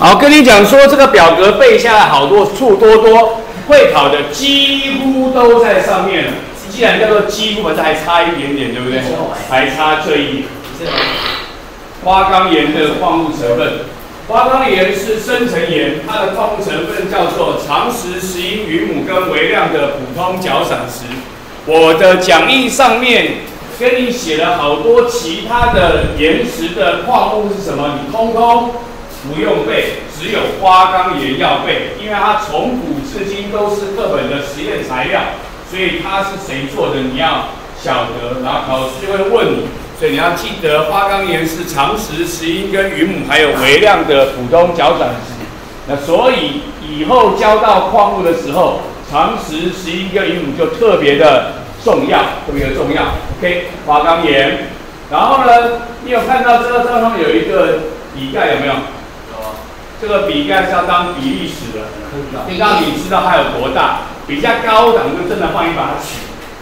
好，跟你讲说这个表格背下来好多处多多，会考的几乎都在上面了。既然叫做几乎，这还差一点点，对不对？还差这一点。花岗岩的矿物成分，花岗岩是生成岩，它的矿物成分叫做长石、石英、云母跟微量的普通角闪石。我的讲义上面跟你写了好多其他的岩石的矿物是什么，你通通不用背，只有花岗岩要背，因为它从古至今都是课本的实验材料，所以它是谁做的你要晓得，然后考试就会问你。所以你要记得，花岗岩是长石、石英跟云母，还有微量的普通角闪石。那所以以后教到矿物的时候，长石、石英跟云母就特别的重要，特别的重要。OK，花岗岩。然后呢，你有看到这个上面有一个底盖有没有？这个比盖是要当比例尺的，让你知道它有多大。比较高档就真的放一把尺，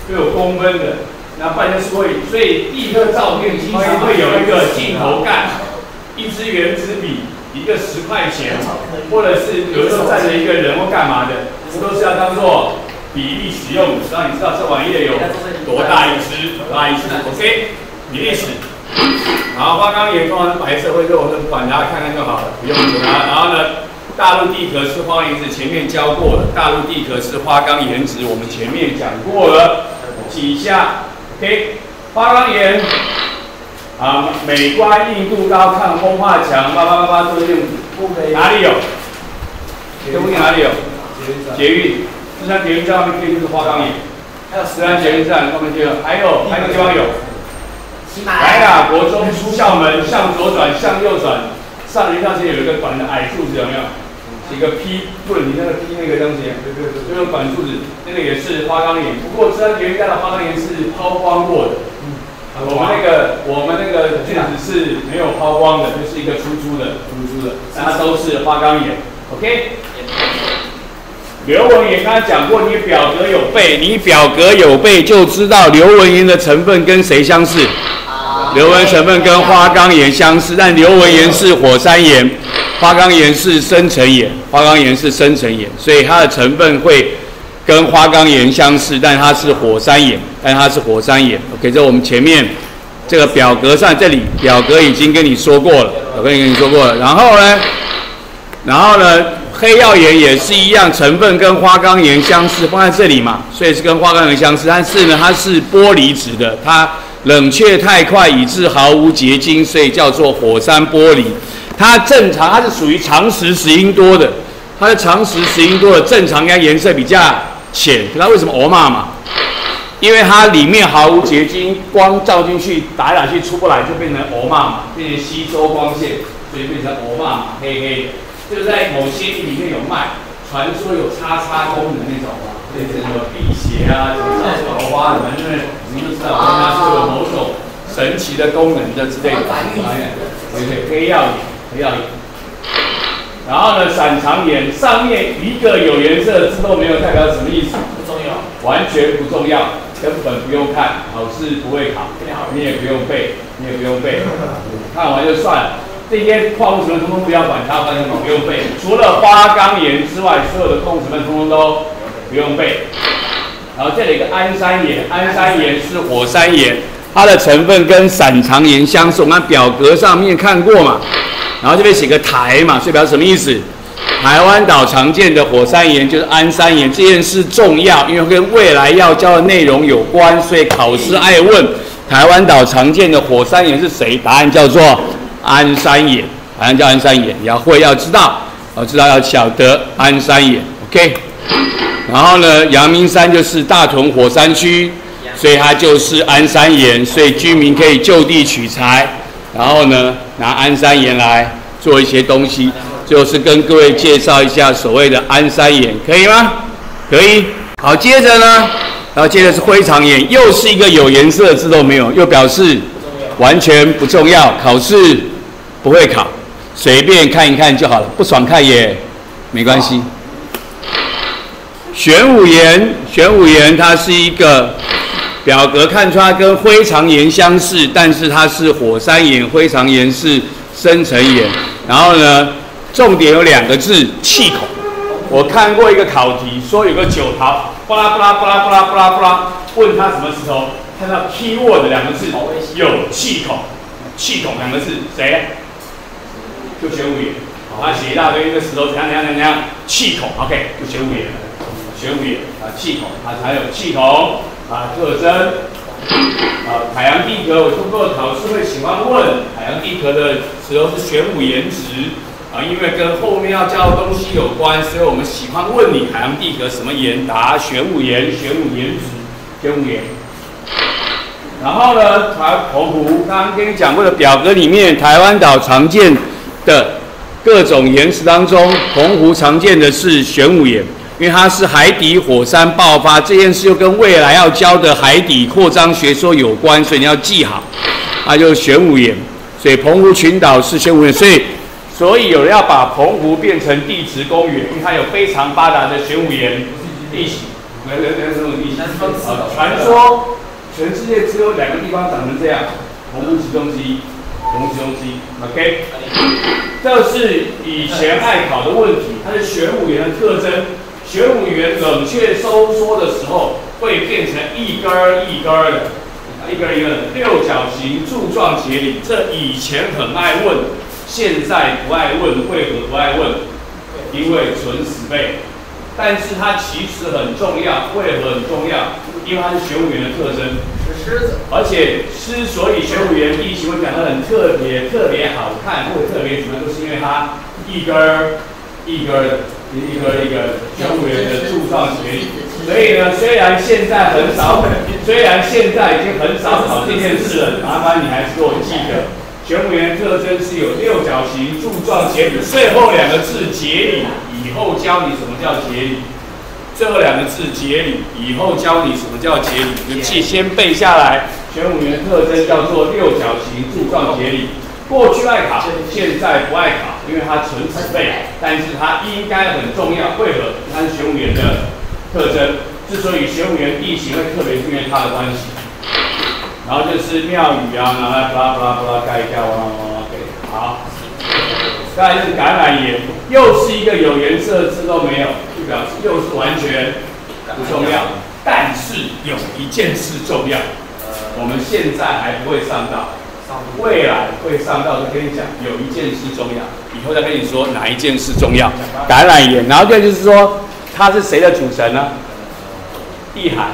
就有公分的。那半天所以，所以第一个照片经常会有一个镜头盖，一支圆珠笔，一个十块钱，或者是有时候站着一个人或干嘛的，这都是要当做比例使用，让你知道这玩意有多大一支，多大一支。OK，比例尺。然后花岗岩通常是白色，会肉，我不管，大家看看就好了，不用查。然后呢，大陆地壳是花岗岩石，前面教过了，大陆地壳是花岗岩石，我们前面讲过了，记一下。OK，花岗岩啊，美观、硬度高、抗风化强，八八八八都是用哪里有？这附近哪里有？捷运，四川捷运站外面贴就是花岗岩。还有四川捷运站后面就有，还有还有地方有。白雅国中出校门，向左转，向右转，上一上线有一个短的矮柱子，有没有？一个 P 棍，你那个 P 那个东西，对对对，就用管柱子，那个也是花岗岩。不过自然原家的花岗岩是抛光过的。嗯，我们那个我们那个卷子是没有抛光的，就是一个粗粗的、粗粗的，它都是花岗岩。OK。刘文岩刚才讲过，你表格有背，你表格有背就知道刘文言的成分跟谁相似。刘文成分跟花岗岩相似，但刘文岩是火山岩。花岗岩是深成岩，花岗岩是深成岩，所以它的成分会跟花岗岩相似，但它是火山岩，但它是火山岩。OK，这我们前面这个表格上，这里表格已经跟你说过了，我跟你说过了。然后呢，然后呢，黑曜岩也是一样，成分跟花岗岩相似，放在这里嘛，所以是跟花岗岩相似，但是呢，它是玻璃质的，它冷却太快以致毫无结晶，所以叫做火山玻璃。它正常，它是属于长石石英多的，它的长石石英多的正常应该颜色比较浅，它为什么欧嘛嘛？因为它里面毫无结晶，光照进去打打去出不来，就变成欧嘛嘛，变成吸收光线，所以变成欧嘛嘛，黑黑的。就在某些里面有卖，传说有叉叉功能那种嘛，对什么辟邪啊，什么桃花，反正你们都知道，它是有某种神奇的功能的之类的。对对，黑曜岩。黑曜岩，然后呢？散长岩上面一个有颜色的字都没有，代表什么意思？不重要，完全不重要，根本不用看，考试不会考，你也不用背，你也不用背，看完就算了。这些矿物成分通通不要管它，反正不用背。除了花岗岩之外，所有的矿物成分通通都不用背。然后这里一个安山岩，安山岩是火山岩，它的成分跟闪长岩相似，我们表格上面看过嘛？然后这边写个台嘛，所以表示什么意思？台湾岛常见的火山岩就是安山岩，这件事重要，因为跟未来要教的内容有关，所以考试爱问台湾岛常见的火山岩是谁？答案叫做安山岩，答案叫安山岩，你要会要知道，要知道要晓得安山岩，OK。然后呢，阳明山就是大屯火山区，所以它就是安山岩，所以居民可以就地取材。然后呢，拿安山岩来做一些东西，就是跟各位介绍一下所谓的安山岩，可以吗？可以。好，接着呢，然后接着是灰长岩，又是一个有颜色的字都没有，又表示完全不重要，考试不会考，随便看一看就好了，不爽看也没关系。玄武岩，玄武岩它是一个。表格看出它跟灰长岩相似，但是它是火山岩，灰长岩是深层岩。然后呢，重点有两个字：气孔。我看过一个考题，说有个九桃，巴拉巴拉巴拉巴拉巴拉布拉，问他什么石头，看到 keyword 两个字，有气孔，气孔两个字，谁？就玄武岩。他写一大堆一个石头怎样怎样怎样，气孔，OK，就玄武岩。玄武岩啊，气孔，它才有气孔啊特征。啊，海洋地壳，我通过考试会喜欢问海洋地壳的时候是玄武岩质啊，因为跟后面要教的东西有关，所以我们喜欢问你海洋地壳什么岩？答玄武岩，玄武岩质，玄武岩。然后呢，台澎湖，刚刚跟你讲过的表格里面，台湾岛常见的各种岩石当中，澎湖常见的是玄武岩。因为它是海底火山爆发这件事，又跟未来要教的海底扩张学说有关，所以你要记好。它就是玄武岩，所以澎湖群岛是玄武岩，所以所以有人要把澎湖变成地质公园，因为它有非常发达的玄武岩地形。来来来，这种地形。传说全世界只有两个地方长成这样，澎湖其中之一，澎湖其中之一。OK，这是以前爱考的问题，它是玄武岩的特征。玄武岩冷却收缩的时候，会变成一根儿一根儿的，一根儿一根儿的六角形柱状节理。这以前很爱问，现在不爱问。为何不爱问？因为纯死背。但是它其实很重要。为何很重要？因为它是玄武岩的特征。是狮子。而且之所以玄武岩地形会感到很特别、特别好看，或者特别什么，都是因为它一根儿一根儿的。一个一个玄武岩的柱状节理，所以呢，虽然现在很少，虽然现在已经很少考这件事了，麻烦你还是给我记得，玄武岩特征是有六角形柱状节理，最后两个字节理，以后教你什么叫节理，最后两个字节理，以后教你什么叫节理，你记先背下来，玄武岩特征叫做六角形柱状节理。过去爱考，现在不爱考，因为它纯死背，但是它应该很重要。为何？它是玄武岩的特征。之所以玄武岩地形会特别，是因为它的关系。然后就是庙宇啊，拿来巴拉巴拉巴拉盖一盖，哇哇哇，给好。再来是橄榄岩，又是一个有颜色的字都没有，就表示又是完全不重要。但是有一件事重要，我们现在还不会上到。未来会上到，就跟你讲，有一件事重要，以后再跟你说哪一件事重要。橄榄岩，然后再就是说，它是谁的主神呢？地海，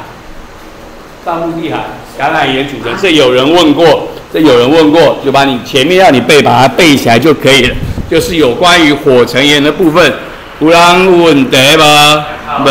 大陆地海，橄榄岩组成。这有人问过，这有人问过，就把你前面让你背，把它背起来就可以了。就是有关于火成岩的部分，不让问得吧？没。